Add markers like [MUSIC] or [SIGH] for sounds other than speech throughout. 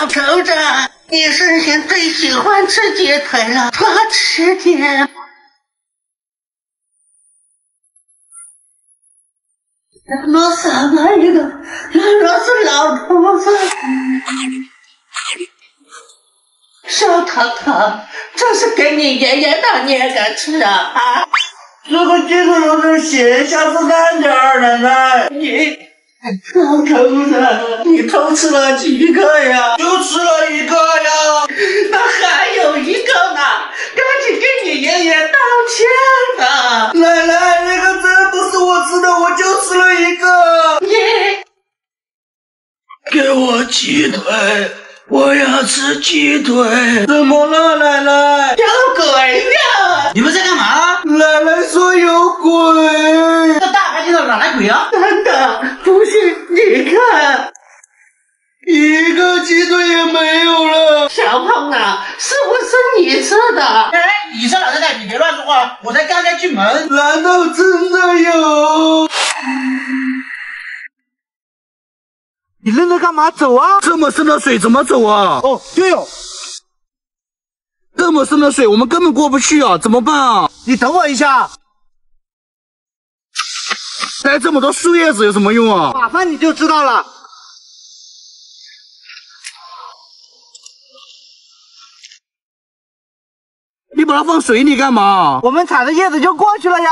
老头子，你生前最喜欢吃鸡腿了，多吃点。罗什么一个？罗是老头子。小糖糖，这是给你爷爷的你也敢吃啊！啊这个鸡腿有点咸，下次淡点儿，奶奶。你老头子，你偷吃了几个呀？就吃了一个呀。那还有一个呢，赶紧给你爷爷道歉啊！奶奶，那个真不是我吃的，我就吃了一个。你给我鸡腿。我要吃鸡腿，怎么了，奶奶？有鬼呀！你们在干嘛？奶奶说有鬼。哪来鬼啊？真的，不信你看，一个鸡腿也没有了。小胖啊，是不是你吃的？哎，你是老太太，你别乱说话，我才刚刚进门。难道真的有？你愣着干嘛？走啊！这么深的水怎么走啊？哦，对哦，这么深的水我们根本过不去啊，怎么办啊？你等我一下。摘这么多树叶子有什么用啊？马上你就知道了。你把它放水里干嘛？我们踩着叶子就过去了呀。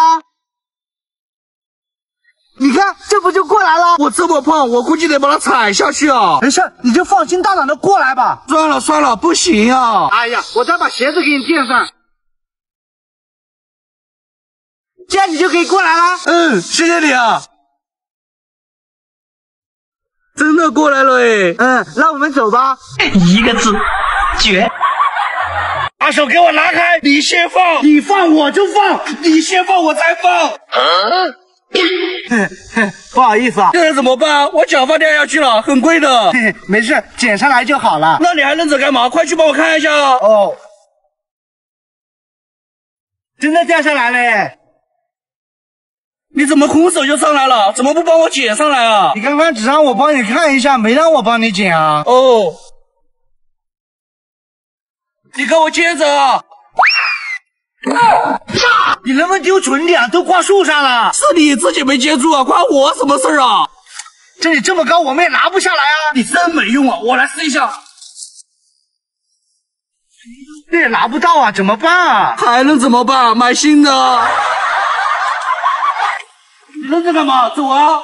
你看，这不就过来了？我这么胖，我估计得把它踩下去啊。没事，你就放心大胆的过来吧。算了算了，不行啊。哎呀，我再把鞋子给你垫上，这样你就可以过来了。嗯，谢谢你啊。真的过来了哎。嗯，那我们走吧。一个字，绝。把手给我拿开，你先放，你放我就放，你先放我再放。啊 [LAUGHS] 不好意思啊，这能怎么办？我假发掉下去了，很贵的。[LAUGHS] 没事，捡上来就好了。那你还愣着干嘛？快去帮我看一下。哦，真的掉下来了。你怎么空手就上来了？怎么不帮我捡上来啊？你刚刚只让我帮你看一下，没让我帮你捡啊。哦，你给我接着啊！你能不能丢准点？都挂树上了。是你自己没接住啊，关我什么事啊？这里这么高，我们也拿不下来啊。你真没用啊！我来试一下。这也拿不到啊，怎么办啊？还能怎么办？买新的。你愣着干嘛？走啊！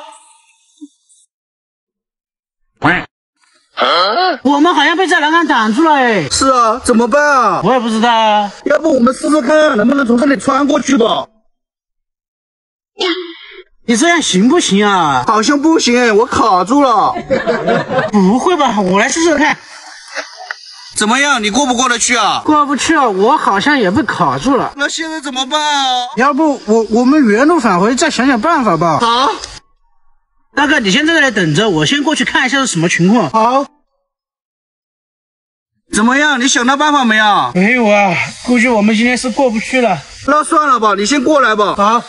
我们好像被栅栏杆挡住了哎。是啊，怎么办啊？我也不知道啊。要不我们试试看，能不能从这里穿过去吧？你这样行不行啊？好像不行哎，我卡住了。不会吧？我来试试看。怎么样？你过不过得去啊？过不去啊，我好像也被卡住了。那现在怎么办啊？要不我我们原路返回，再想想办法吧。好。大哥，你先在这里等着，我先过去看一下是什么情况。好。怎么样？你想到办法没有？没有啊，估计我们今天是过不去了。那算了吧，你先过来吧。好。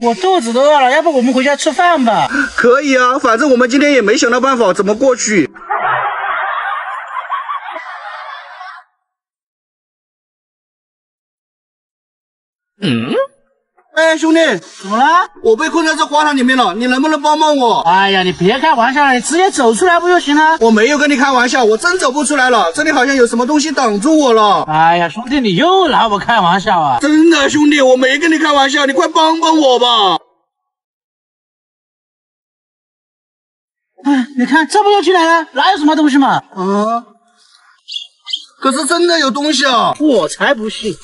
我肚子都饿了，要不我们回家吃饭吧？可以啊，反正我们今天也没想到办法怎么过去。嗯。哎，兄弟，怎么了？我被困在这花坛里面了，你能不能帮帮我？哎呀，你别开玩笑了，你直接走出来不就行了？我没有跟你开玩笑，我真走不出来了，这里好像有什么东西挡住我了。哎呀，兄弟，你又拿我开玩笑啊？真的，兄弟，我没跟你开玩笑，你快帮帮我吧。哎，你看，这不就进来了？哪有什么东西嘛？啊？可是真的有东西啊！我才不信。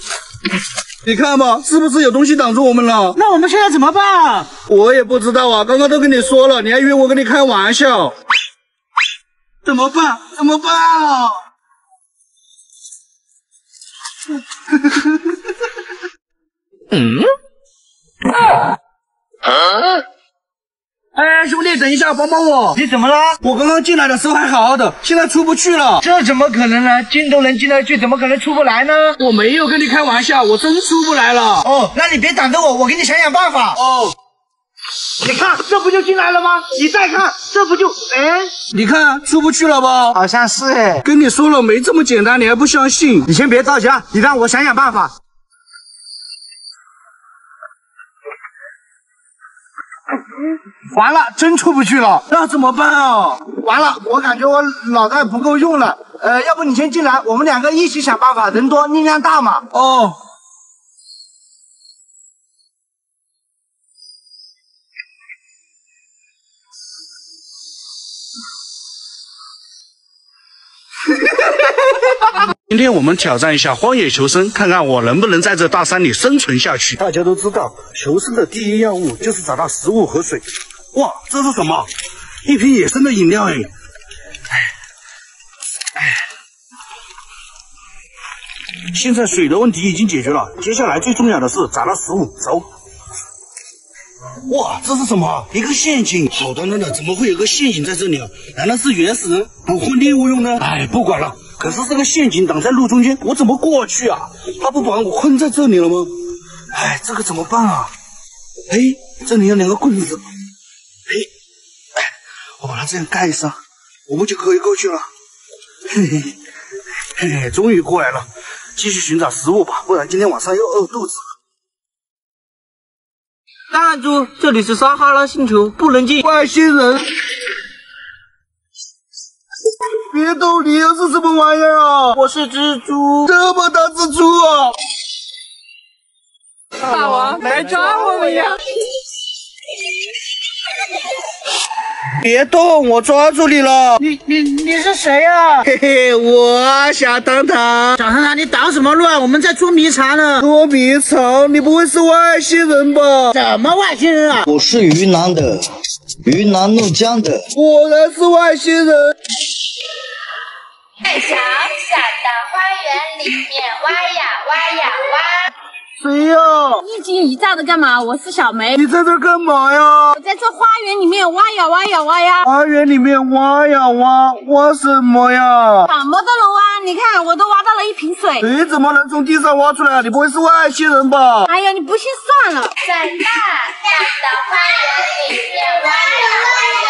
你看吧，是不是有东西挡住我们了？那我们现在怎么办？我也不知道啊，刚刚都跟你说了，你还以为我跟你开玩笑？怎么办？怎么办啊？嗯？啊？哎，兄弟，等一下，帮帮我！你怎么了？我刚刚进来的时候还好好的，现在出不去了。这怎么可能呢？进都能进得去，怎么可能出不来呢？我没有跟你开玩笑，我真出不来了。哦，那你别挡着我，我给你想想办法。哦，你看，这不就进来了吗？你再看，这不就……哎，你看出不去了吧？好像是哎。跟你说了没这么简单，你还不相信？你先别着急啊，你让我想想办法。[LAUGHS] 完了，真出不去了，那怎么办啊？完了，我感觉我脑袋不够用了。呃，要不你先进来，我们两个一起想办法，人多力量大嘛。哦。[LAUGHS] 今天我们挑战一下荒野求生，看看我能不能在这大山里生存下去。大家都知道，求生的第一要务就是找到食物和水。哇，这是什么？一瓶野生的饮料哎！哎，现在水的问题已经解决了，接下来最重要的是找到食物。走。哇，这是什么？一个陷阱！好端端的，怎么会有个陷阱在这里啊？难道是原始人捕获猎物用的？哎，不管了。可是这个陷阱挡在路中间，我怎么过去啊？他不把我困在这里了吗？哎，这个怎么办啊？哎，这里有两个棍子。哎，哎，我把它这样盖上，我们就可以过去了。嘿嘿，嘿嘿，终于过来了。继续寻找食物吧，不然今天晚上又饿肚子。大汉猪，这里是撒哈拉星球，不能进。外星人。别动！你又是什么玩意儿啊？我是蜘蛛，这么大蜘蛛啊！大王来抓我们呀！别动，我抓住你了！你你你是谁呀？嘿嘿，我小糖糖。小糖糖，你捣什么乱？我们在捉迷藏呢。捉迷藏？你不会是外星人吧？什么外星人啊？我是云南的，云南怒江的。果然是外星人。在小小的花园里面挖呀挖呀挖。谁呀？一惊一乍的干嘛？我是小梅。你在这干嘛呀？我在这花园里面挖呀挖呀挖呀。花园里面挖呀挖，挖什么呀？什么都能挖。你看，我都挖到了一瓶水。水怎么能从地上挖出来？你不会是外星人吧？哎呀，你不信算了。在大大的花园里面挖呀挖呀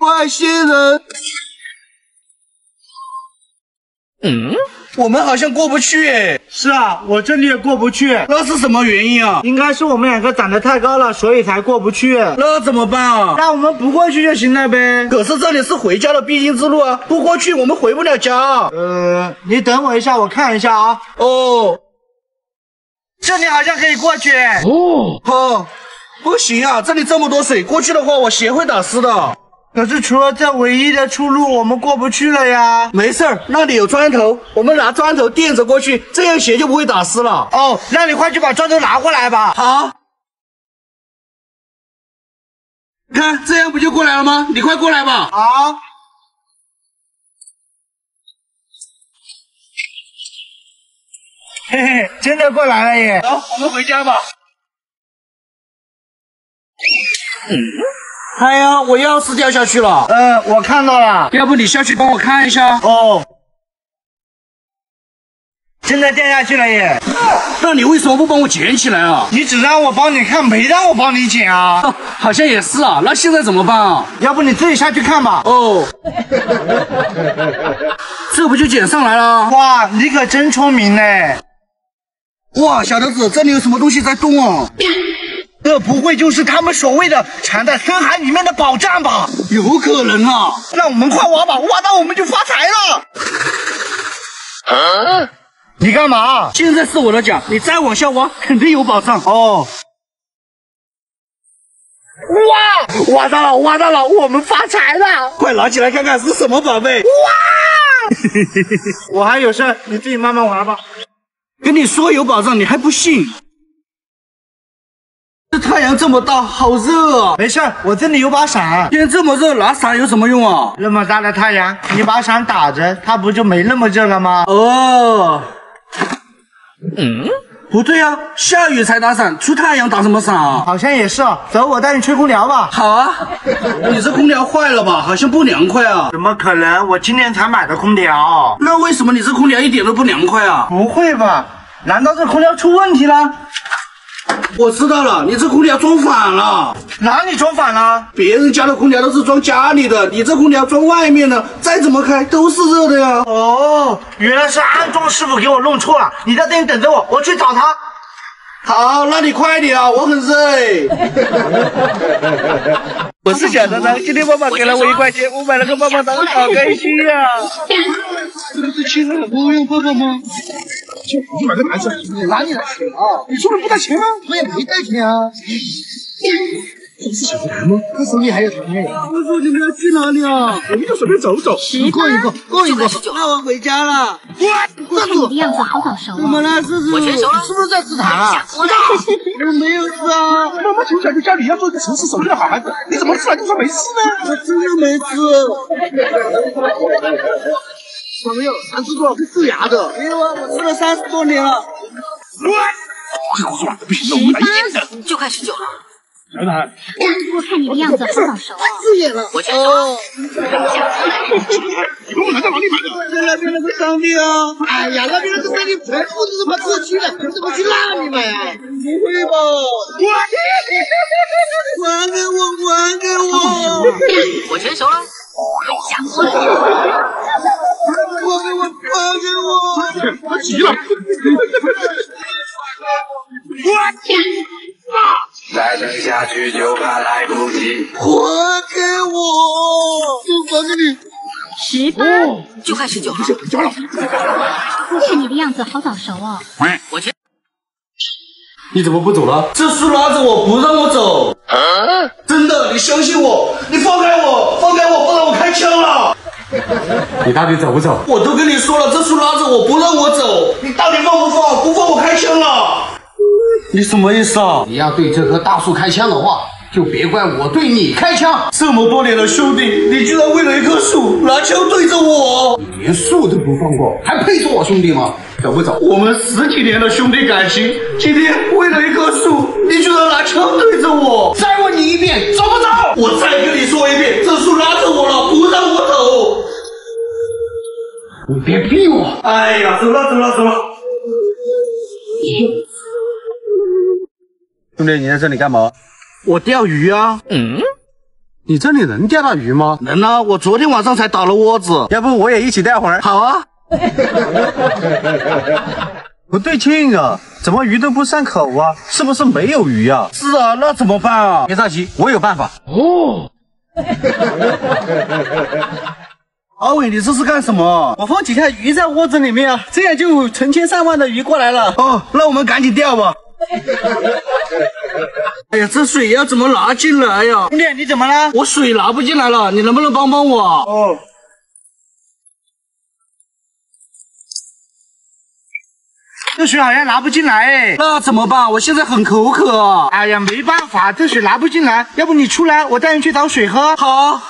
挖。外星人。嗯，我们好像过不去哎。是啊，我这里也过不去。那是什么原因啊？应该是我们两个长得太高了，所以才过不去。那怎么办啊？那我们不过去就行了呗。可是这里是回家的必经之路啊，不过去我们回不了家。呃，你等我一下，我看一下啊。哦，这里好像可以过去。哦，好，不行啊，这里这么多水，过去的话我鞋会打湿的。可是除了这唯一的出路，我们过不去了呀。没事儿，那里有砖头，我们拿砖头垫着过去，这样鞋就不会打湿了。哦，那你快去把砖头拿过来吧。好，看这样不就过来了吗？你快过来吧。好。嘿嘿，真的过来了耶。走，我们回家吧。嗯。哎呀，我钥匙掉下去了。嗯，我看到了。要不你下去帮我看一下？哦，真的掉下去了耶。那你为什么不帮我捡起来啊？你只让我帮你看，没让我帮你捡啊。[LAUGHS] 好像也是啊。那现在怎么办啊？要不你自己下去看吧。哦，[LAUGHS] 这不就捡上来了？哇，你可真聪明呢。哇，小头子，这里有什么东西在动啊？[COUGHS] 这不会就是他们所谓的藏在深海里面的宝藏吧？有可能啊！那我们快挖吧，挖到我们就发财了。啊！你干嘛？现在是我的奖，你再往下挖，肯定有宝藏哦。哇！挖到了，挖到了，我们发财了！快拿起来看看是什么宝贝！哇！[LAUGHS] 我还有事，你自己慢慢玩吧。跟你说有宝藏，你还不信？这太阳这么大，好热啊！没事，我这里有把伞。天这么热，拿伞有什么用啊？那么大的太阳，你把伞打着，它不就没那么热了吗？哦，嗯，不对啊，下雨才打伞，出太阳打什么伞啊？好像也是。走，我带你吹空调吧。好啊。你这空调坏了吧？好像不凉快啊。怎么可能？我今天才买的空调。那为什么你这空调一点都不凉快啊？不会吧？难道这空调出问题了？我知道了，你这空调装反了，哪里装反了？别人家的空调都是装家里的，你这空调装外面的，再怎么开都是热的呀。哦，原来是安装师傅给我弄错了。你在这里等着我，我去找他。好，那你快点啊，我很热。[LAUGHS] 我是小张张，今天爸爸给了我一块钱，我买了个棒棒糖，好开心呀、这个是亲人不用爸爸吗？你买个盘子，你哪里来钱啊？你说了不带钱吗？我也没带钱啊。这是小福糖吗？他手里还有糖哎。我说你们要去哪里啊？我们就随便走走。十过一个，过一个。那我回家了。我看你的样子好早熟哦。怎么了，叔叔？我全熟了，是不是在吃糖啊？[LAUGHS] 我没有事啊，妈妈从小就教你要做一个诚实守信的好孩子，你怎么吃完就说没事呢？我真的没吃。小朋友，糖吃多少会蛀牙的。没有啊，我吃了三十多年了。快告诉我，不行，十那我们来硬的。八就快十九了。小南，我看你的样子好早熟哦。四眼了。我全熟了。你们买在哪里买的？在那边那个商店啊。哎呀，那边那个商店全部都是他妈特区的，怎么去那里买啊？不会吧？还给我，还给我！我全熟了。还给我，还给我！他急了。再等下去就怕来不及。还给我！就还给你。十八就快十九了。我看你的样子好早熟哦。我去。你怎么不走了？这树拉着我不让我走。真的，你相信我，你放开我，放开我，不然我开枪了。你到底走不走？我都跟你说了，这树拉着我不让我走，你到底放不放？不放我开枪了。你什么意思啊？你要对这棵大树开枪的话，就别怪我对你开枪。这么多年的兄弟，你居然为了一棵树拿枪对着我！你连树都不放过，还配做我兄弟吗？走不走？我们十几年的兄弟感情，今天为了一棵树，你居然拿枪对着我！再问你一遍，走不走？我再跟你说一遍，这树拉着我了，不让我走。你别逼我！哎呀，走了走了走了。兄弟，你在这里干嘛？我钓鱼啊。嗯？你这里能钓到鱼吗？能啊，我昨天晚上才打了窝子。要不我也一起钓会儿？好啊。[LAUGHS] 不对劲啊，怎么鱼都不上口啊？是不是没有鱼啊？是啊，那怎么办啊？别着急，我有办法。哦。[LAUGHS] 阿伟，你这是干什么？我放几条鱼在窝子里面啊，这样就成千上万的鱼过来了。哦，那我们赶紧钓吧。[LAUGHS] 哎呀，这水要怎么拿进来呀？兄弟，你怎么了？我水拿不进来了，你能不能帮帮我？哦。这水好像拿不进来哎，那怎么办？我现在很口渴啊。哎呀，没办法，这水拿不进来，要不你出来，我带你去找水喝。好。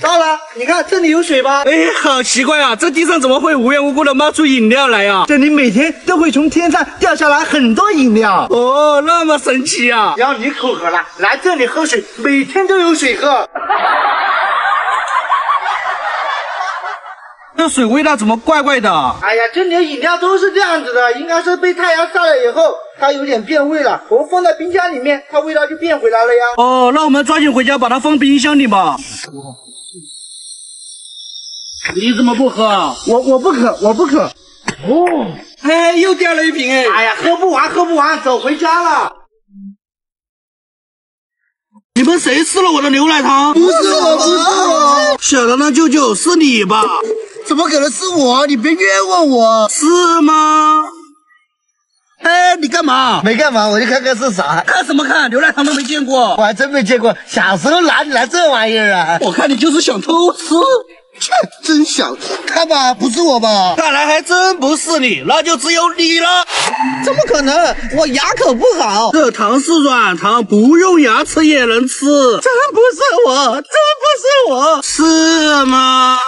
到了，你看这里有水吧？哎，好奇怪啊，这地上怎么会无缘无故的冒出饮料来呀？这里每天都会从天上掉下来很多饮料。哦，那么神奇啊！只要你口渴了，来这里喝水，每天都有水喝。[LAUGHS] 这水味道怎么怪怪的？哎呀，这里的饮料都是这样子的，应该是被太阳晒了以后，它有点变味了。我们放在冰箱里面，它味道就变回来了呀。哦，那我们抓紧回家把它放冰箱里吧。你怎么不喝啊？我我不渴，我不渴。哦，哎，又掉了一瓶哎。哎呀，喝不完，喝不完，走回家了。你们谁吃了我的牛奶糖？不是我，不是我。小当当舅舅，是你吧？怎么可能是我？你别冤枉我。是吗？哎，你干嘛？没干嘛，我就看看是啥。看什么看？牛奶糖都没见过。我还真没见过，小时候哪里来这玩意儿啊？我看你就是想偷吃。切，[LAUGHS] 真想看吧，不是我吧？看来还真不是你，那就只有你了。怎么可能？我牙口不好。这糖是软糖，不用牙齿也能吃。真不是我，真不是我。是吗？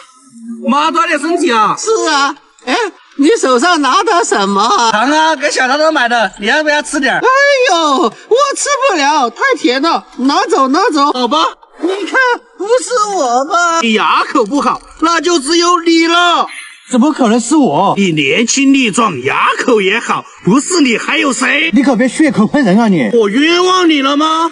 妈，锻炼身体啊。是啊。哎，你手上拿的什么？糖啊，给小糖糖买的，你要不要吃点？哎呦，我吃不了，太甜了，拿走拿走。好吧。你看，不是我吧？你牙口不好，那就只有你了。怎么可能是我？你年轻力壮，牙口也好，不是你还有谁？你可别血口喷人啊你！我冤枉你了吗？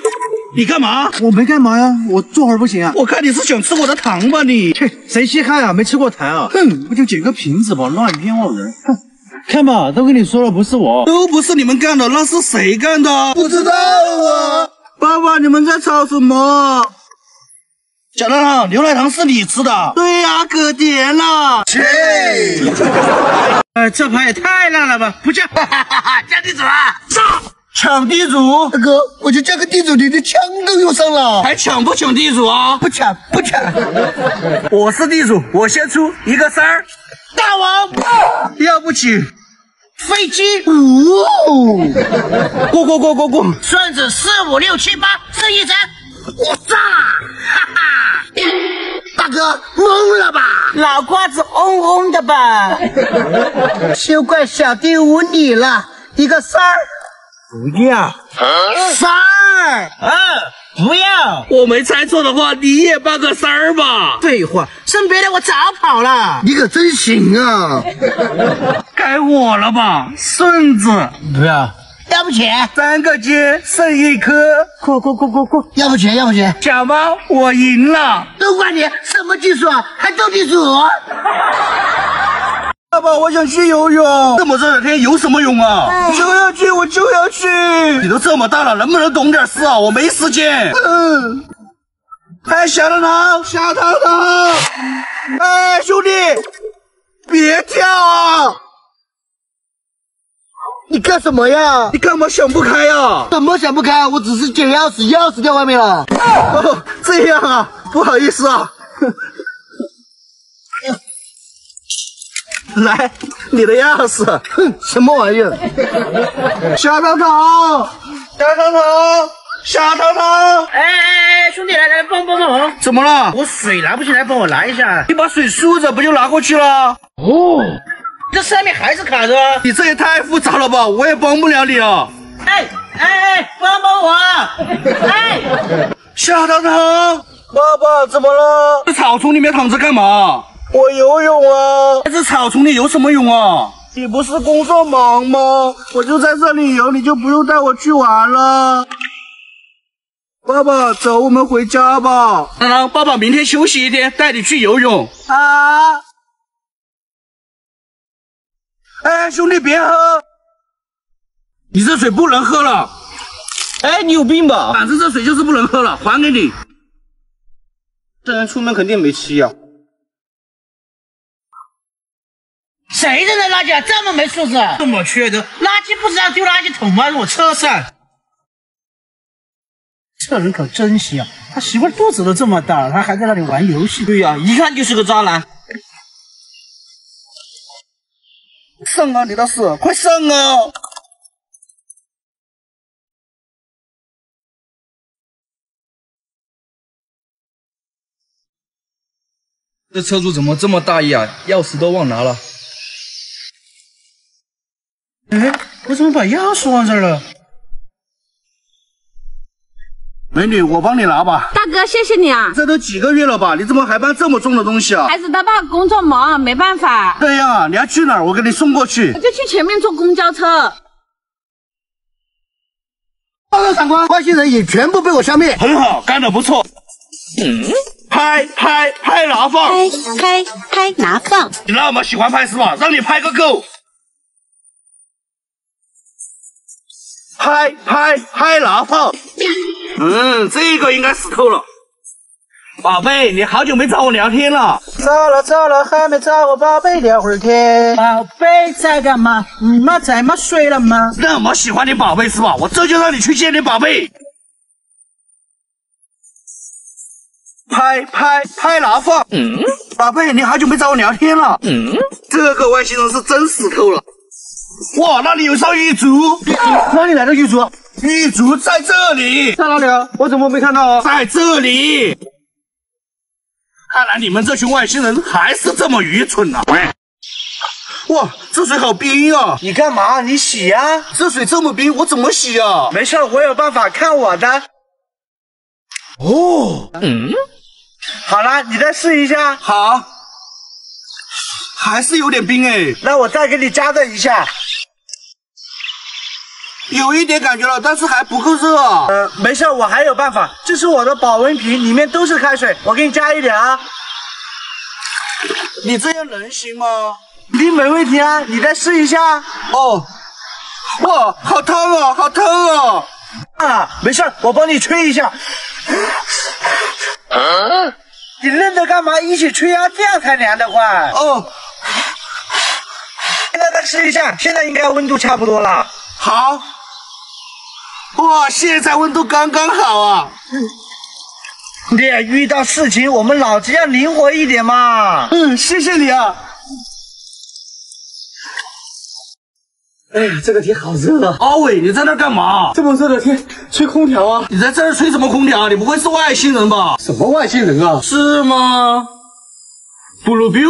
你干嘛？我没干嘛呀，我坐会儿不行啊？我看你是想吃我的糖吧你？切，谁稀罕啊？没吃过糖啊？哼，不就捡个瓶子吧，乱冤枉人！哼，看吧，都跟你说了，不是我。都不是你们干的，那是谁干的？不知道啊。爸爸，你们在吵什么？小糖糖，牛奶糖是你吃的？对呀、可甜了。切！呃，这盘也太烂了吧！不叫，哈哈哈哈，叫地主啊！上！抢地主，大哥，我就叫个地主，你的枪都用上了，还抢不抢地主啊？不抢不抢。我是地主，我先出一个三儿。大王，要不起，飞机，过过过过过。顺子四五六七八，剩一张，我炸！大哥懵了吧？脑瓜子嗡嗡的吧？[LAUGHS] 休怪小弟无礼了，一个三儿。不要，三儿，啊，不要。我没猜错的话，你也报个三儿吧。废话，剩别的我早跑了。你可真行啊！该我了吧，顺子。不要，要不起？三个鸡剩一颗，过过过过过，要不起要不起，小猫，我赢了。都怪你什么技术啊？还斗地主？[LAUGHS] 爸爸，我想去游泳。这么热的天游什么泳啊？就要去，我就要去。你都这么大了，能不能懂点事啊？我没时间。嗯。哎，小糖糖，小糖糖，哎，兄弟，别跳啊！你干什么呀？你干嘛想不开呀？怎么想不开？我只是捡钥匙，钥匙掉外面了。哦，这样啊，不好意思啊。[LAUGHS] 来，你的钥匙。哼，什么玩意儿？小糖糖，小糖糖，小糖糖，哎哎哎，兄弟，来来帮帮忙！怎么了？我水拿不起来，帮我拿一下。你把水竖着，不就拿过去了？哦，这上面还是卡着。你这也太复杂了吧，我也帮不了你了。哎哎哎，帮帮我！哎，小糖糖，爸爸怎么了？在草丛里面躺着干嘛？我游泳啊。在这草丛里游什么泳啊？你不是工作忙吗？我就在这里游，你就不用带我去玩了。爸爸，走，我们回家吧。糖糖，爸爸明天休息一天，带你去游泳。啊！哎，兄弟，别喝，你这水不能喝了。哎，你有病吧？反正这水就是不能喝了，还给你。这人出门肯定没气呀、谁扔的垃圾啊？这么没素质！这么缺德，垃圾不知道丢垃圾桶吗？我车上。这人可真行，他媳妇肚子都这么大了，他还在那里玩游戏。对呀、一看就是个渣男。上啊，你倒是，快上啊！这车主怎么这么大意啊？钥匙都忘拿了。哎，我怎么把钥匙忘这儿了？美女，我帮你拿吧。大哥，谢谢你啊！这都几个月了吧？你怎么还搬这么重的东西啊？孩子他爸工作忙，没办法，对呀、你要去哪儿？我给你送过去我。就去前面坐公交车。报告长官，外星人也全部被我消灭。很好，干得不错。嗯，拍拍拍拿放。拍拍拍拿放。你那么喜欢拍是吧？让你拍个够。拍拍拍拿放。嗯，这个应该死透了。宝贝，你好久没找我聊天了。早了早了，还没找我宝贝聊会儿天。宝贝在干嘛？你妈在吗？睡了吗？那么喜欢你宝贝是吧？我这就让你去见你宝贝。拍拍拍拿放。嗯，宝贝，你好久没找我聊天了。嗯，这个外星人是真死透了。哇，那里有艘玉竹。哪里来的玉竹？玉竹在这里，在哪里啊？我怎么没看到啊？在这里。看来你们这群外星人还是这么愚蠢呐、哇，这水好冰啊！你干嘛？你洗呀、这水这么冰，我怎么洗啊？没事，我有办法，看我的。哦，嗯，好了，你再试一下。好，还是有点冰哎。那我再给你加热一下。有一点感觉了，但是还不够热啊。呃，没事，我还有办法。这是我的保温瓶，里面都是开水，我给你加一点啊。你这样能行吗？你没问题啊，你再试一下。哦，哇，好烫啊，好烫啊！啊，没事，我帮你吹一下。啊？你愣着干嘛？一起吹啊，这样才凉得快。哦，现在再试一下，现在应该温度差不多了。好。哇，现在温度刚刚好啊！你遇到事情我们脑子要灵活一点嘛。嗯，谢谢你啊。哎，这个天好热啊！阿伟，你在那干嘛？这么热的天，吹空调啊！你在这儿吹什么空调？你不会是外星人吧？什么外星人啊？是吗？布鲁彪。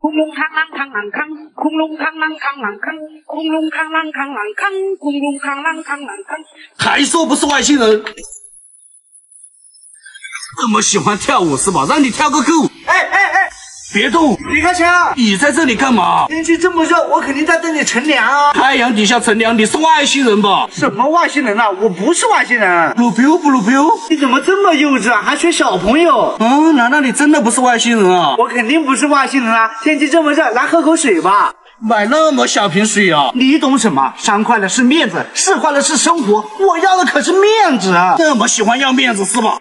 空隆康啷康啷康，空隆康啷康啷康，空隆康啷康啷康，空隆康啷康啷康。还说不是外星人？这么喜欢跳舞是吧？让你跳个够！哎哎哎，别动！李开枪！你在这里干嘛？天气这么热，我肯定在这里乘凉啊！太阳底下乘凉，你是外星人吧？什么外星人啊？我不是外星人！布鲁彪，不鲁彪，你怎么这么幼稚啊？还学小朋友？嗯，难道你真的不是外星人啊？我肯定不是外星人啊！天气这么热，来喝口水吧。买那么小瓶水啊？你懂什么？三块的是面子，四块的是生活。我要的可是面子啊！这么喜欢要面子是吧？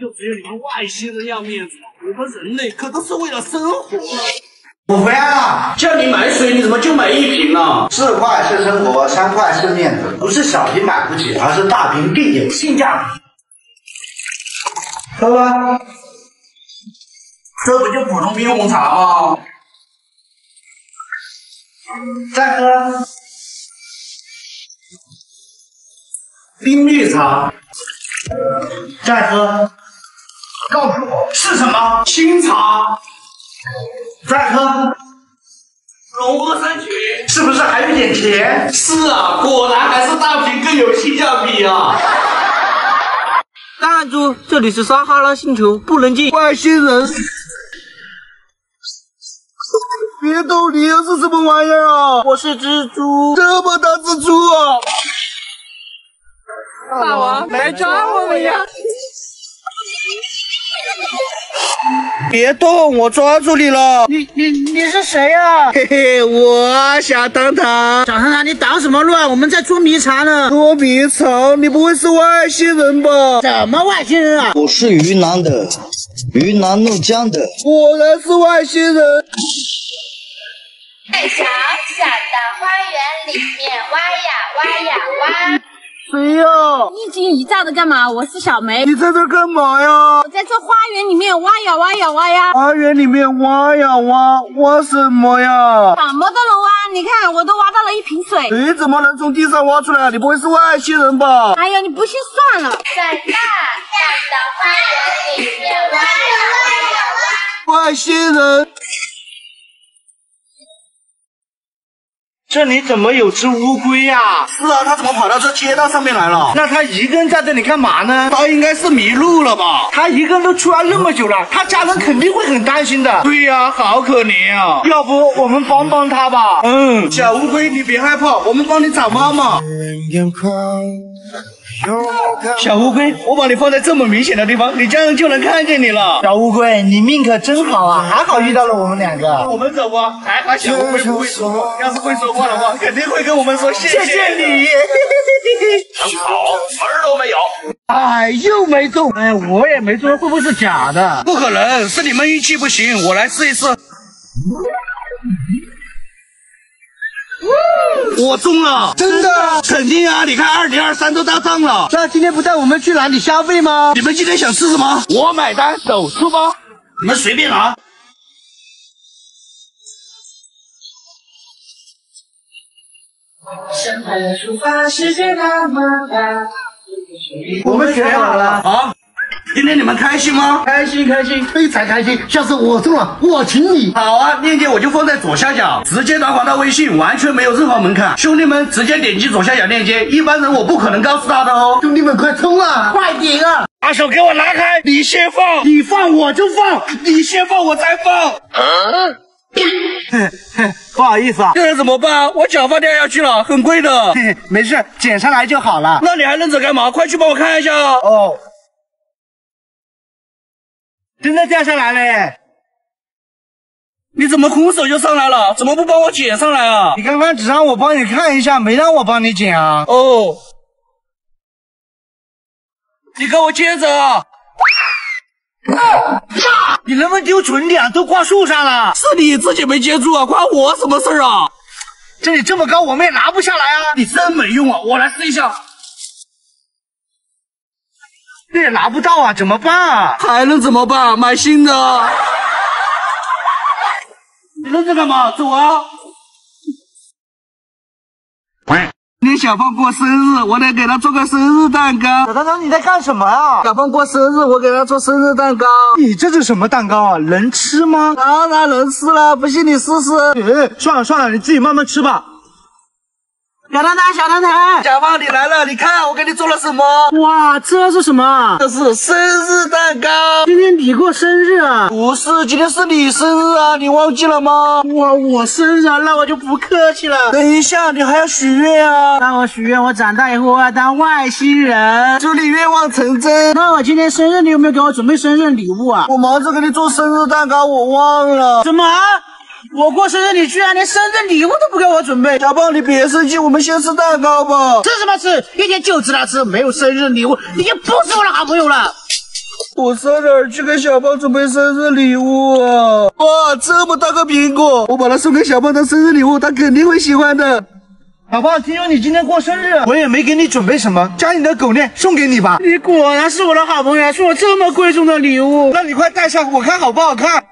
就只有你们外星人要面子，我们人类可都是为了生活。我回来了，叫你买水，你怎么就买一瓶呢？四块是生活，三块是面子，不是小瓶买不起，而是大瓶更有性价比。喝吧，这不就普通冰红茶吗？再喝，冰绿茶，再喝。告诉我是什么？清茶。再喝。龙河山泉。是不是还有点甜？是啊，果然还是大瓶更有性价比啊！档案组，这里是撒哈拉星球，不能进。外星人。别动！你又是什么玩意儿啊？我是蜘蛛。这么大蜘蛛啊！大王，来抓我们呀！别动，我抓住你了！你你你是谁呀？嘿嘿，我小糖糖。小糖糖，你捣什么乱？我们在捉迷藏呢。捉迷藏？你不会是外星人吧？什么外星人啊？我是云南的，云南怒江的。果然是外星人。在小小的花园里面挖呀挖呀挖。谁呀？一惊一乍的干嘛？我是小梅。你在这干嘛呀？我在这花园里面挖呀挖呀挖呀。花园里面挖呀挖，挖什么呀？什么都能挖，你看我都挖到了一瓶水。你怎么能从地上挖出来？你不会是外星人吧？哎呀，你不信算了。在大大的花园里面挖呀挖呀挖。外星人。这里怎么有只乌龟呀？是啊，它怎么跑到这街道上面来了？那它一个人在这里干嘛呢？它应该是迷路了吧？它一个人都出来那么久了，它家人肯定会很担心的。对呀，好可怜啊！要不我们帮帮它吧？嗯，小乌龟，你别害怕，我们帮你找妈妈。小乌龟，我把你放在这么明显的地方，你家人就能看见你了。小乌龟，你命可真好啊，还好遇到了我们两个。我们走吧，还好小乌龟不会说话，要是会说话的话，[LAUGHS] 肯定会跟我们说谢谢谢你。很 [LAUGHS] 好，门儿都没有。哎，又没中。哎，我也没中，会不会是假的？不可能，是你们运气不行。我来试一试。我中了，真的？肯定啊！你看，二零二三都到账了。那今天不带我们去哪里消费吗？你们今天想吃什么？我买单，走，出发。你们随便拿。我们选好了。啊，今天你们开心吗？开心开心，非常开心。下次我中了，我请你。好啊，链接我就放在左下角，直接打款到微信，完全没有任何门槛。兄弟们，直接点击左下角链接，一般人我不可能告诉他的哦。兄弟们，快冲啊！快点啊！哎把手给我拿开！你先放，你放我就放，你先放我再放。[LAUGHS] 不好意思啊，这人怎么办？我假发掉下去了，很贵的。没事，捡上来就好了。那你还愣着干嘛？快去帮我看一下。哦，真的掉下来了。你怎么空手就上来了？怎么不帮我捡上来啊？你刚刚只让我帮你看一下，没让我帮你捡啊。哦，你给我接着啊！你能不能丢准点？都挂树上了。是你自己没接住啊，关我什么事啊？这里这么高，我们也拿不下来啊。你真没用啊！我来试一下。这也拿不到啊，怎么办啊？还能怎么办？买新的。你愣着干嘛？走啊！今天小胖过生日，我得给他做个生日蛋糕。小糖糖，你在干什么啊？小胖过生日，我给他做生日蛋糕。你这是什么蛋糕啊？能吃吗？当然能吃了，不信你试试。呃，算了算了，你自己慢慢吃吧。小糖糖，小糖糖，小胖你来了，你看我给你做了什么？哇，这是什么？这是生日蛋糕。今天你过生日啊？不是，今天是你生日啊，你忘记了吗？哇，我生日啊，那我就不客气了。等一下，你还要许愿啊？那我许愿，我长大以后我要当外星人。祝你愿望成真。那我今天生日，你有没有给我准备生日礼物啊？我忙着给你做生日蛋糕，我忘了。什么？我过生日，你居然连生日礼物都不给我准备？小胖，你别生气，我们先吃蛋糕吧。吃什么吃？一天就知道吃，没有生日礼物，你就不是我的好朋友了。我上哪儿去给小胖准备生日礼物啊？哇，这么大个苹果，我把它送给小胖当生日礼物，他肯定会喜欢的。小胖，听说你今天过生日，我也没给你准备什么，家里的狗链送给你吧。你果然是我的好朋友，送我这么贵重的礼物，那你快戴上，我看好不好看？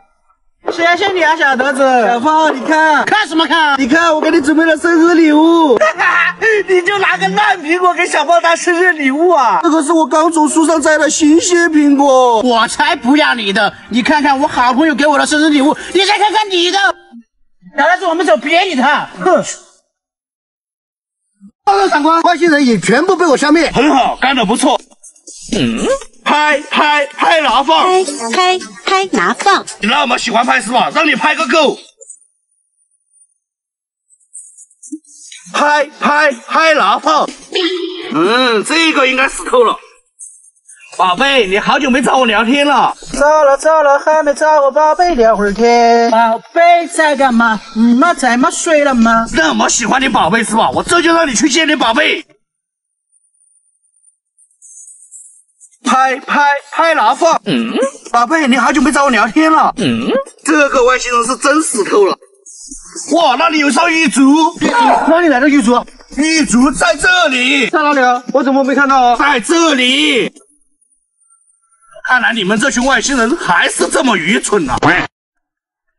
谢谢你啊，小德子。小胖，你看，看什么看？你看，我给你准备了生日礼物。[LAUGHS] 你就拿个烂苹果给小胖当生日礼物啊？这个是我刚从树上摘的新鲜苹果。我才不要你的！你看看我好朋友给我的生日礼物，你再看看你的。小德子，我们走，别理他。哼。报告长官，外星人也全部被我消灭。很好，干得不错。嗯，拍拍拍拿放，拍拍拍拿放。你那么喜欢拍是吧？让你拍个够。拍拍拍拿放。嗯，这个应该死透了。宝贝，你好久没找我聊天了。找了找了，还没找我宝贝聊会儿天。宝贝在干嘛？你妈在吗？睡了吗？那么喜欢你宝贝是吧？我这就让你去见你宝贝。拍拍拍拿放。嗯，宝贝，你好久没找我聊天了。嗯，这个外星人是真死透了。哇，那里有艘玉竹。玉竹哪里来的玉竹？玉竹在这里。在哪里啊？我怎么没看到啊？在这里。看来你们这群外星人还是这么愚蠢呐、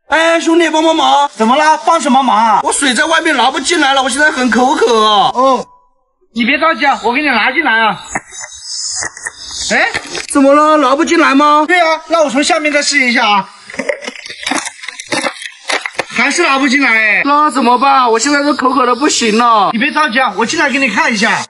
哎，兄弟，帮帮忙！怎么啦？帮什么忙啊？我水在外面拿不进来了，我现在很口渴啊。哦，你别着急啊，我给你拿进来啊。哎，怎么了？拿不进来吗？对啊，那我从下面再试一下啊。还是拿不进来哎。那怎么办？我现在都口渴的不行了。你别着急啊，我进来给你看一下。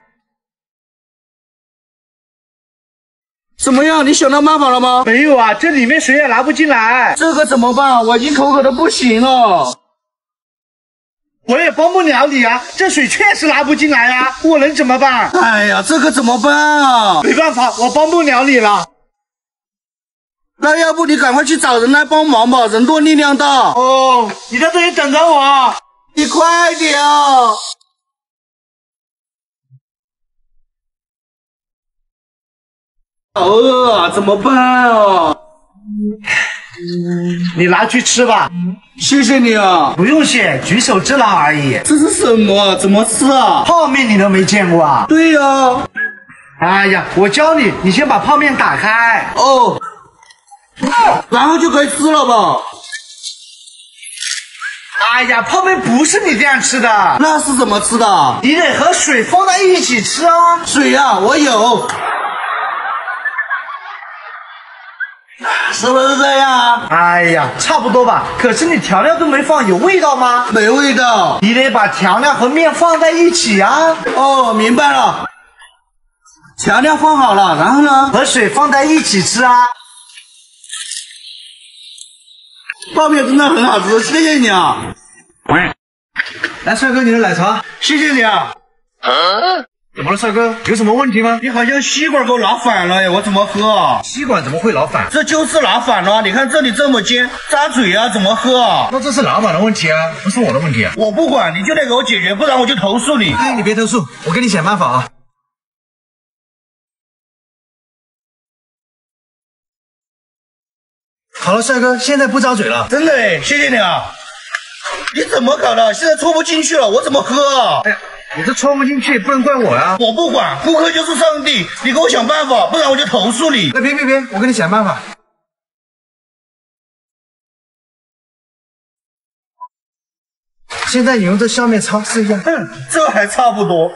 怎么样？你想到办法了吗？没有啊，这里面水也拿不进来。这个怎么办？我已经口渴的不行了。我也帮不了你啊，这水确实拿不进来啊，我能怎么办？哎呀，这可怎么办啊？没办法，我帮不了你了。那要不你赶快去找人来帮忙吧，人多力量大。哦，你在这里等着我，你快点啊！好饿啊，怎么办啊？你拿去吃吧。谢谢你啊，不用谢，举手之劳而已。这是什么？怎么吃啊？泡面你都没见过啊？对呀、啊。哎呀，我教你，你先把泡面打开。哦。然后就可以吃了吧？哎呀，泡面不是你这样吃的，那是怎么吃的？你得和水放在一起吃啊。水呀、啊，我有。[LAUGHS] 是不是这样？哎呀，差不多吧。可是你调料都没放，有味道吗？没味道。你得把调料和面放在一起啊。哦，明白了。调料放好了，然后呢？和水放在一起吃啊。泡面真的很好吃，谢谢你啊！喂来，帅哥，你的奶茶，谢谢你啊！怎么了，帅哥？有什么问题吗？你好像吸管给我拿反了耶，我怎么喝啊？吸管怎么会拿反？这就是拿反了，你看这里这么尖，扎嘴啊，怎么喝啊？那这是老板的问题啊，不是我的问题啊。我不管，你就得给我解决，不然我就投诉你。哎，你别投诉，我给你想办法啊。好了，帅哥，现在不扎嘴了。真的哎，谢谢你啊！你怎么搞的？现在戳不进去了，我怎么喝啊？哎呀，你这穿不进去，不能怪我呀。我不管，顾客就是上帝，你给我想办法，不然我就投诉你。哎别别别，我给你想办法。现在你用这下面擦试一下，这还差不多。